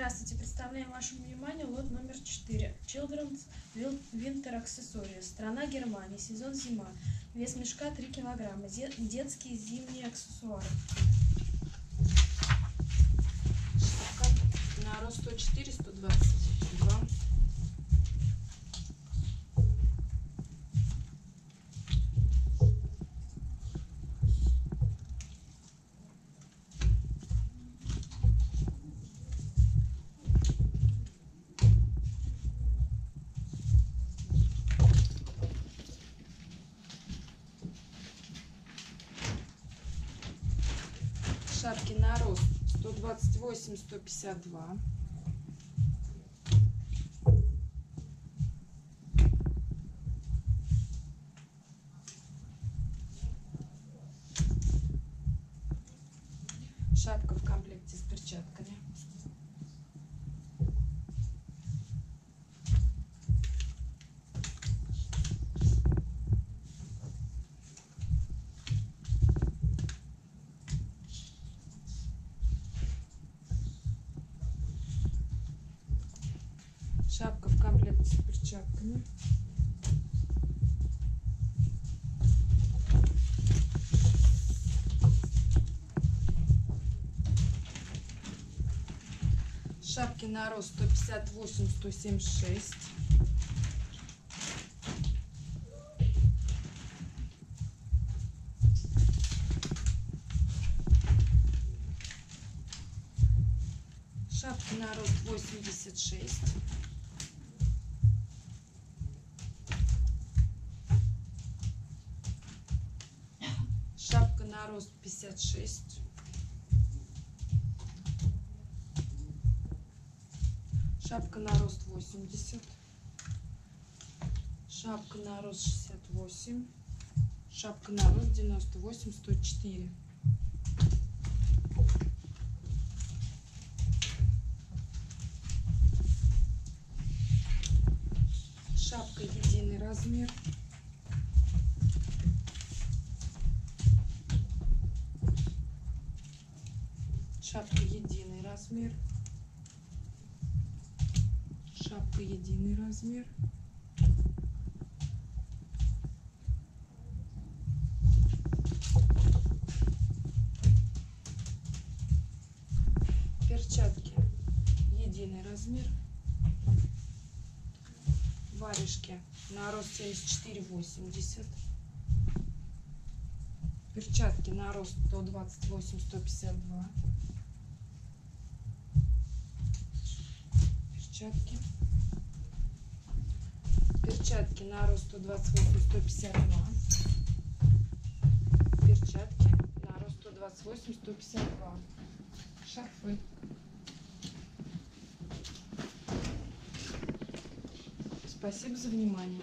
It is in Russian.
Здравствуйте, представляем вашему вниманию лот номер 4. Children's Winter Accessories. Страна Германия. Сезон зима. Вес мешка 3 килограмма. Де- детские зимние аксессуары. Шапка на рост 104, Шапки на рост 128, 152. Шапка в комплекте с перчатками. Шапка в комплекте с перчатками. Шапки на рост 158, 176. Шапки на рост 86. На рост 56. Шапка на рост 80. Шапка на рост 68. Шапка на рост 98, 104. Шапка единый размер. Шапка единый размер. Шапка единый размер. Перчатки единый размер. Варежки на рост 74-80. Перчатки на рост 128-152. Перчатки. Перчатки на рост 128-152. Перчатки на рост 128-152. Шарфы. Спасибо за внимание.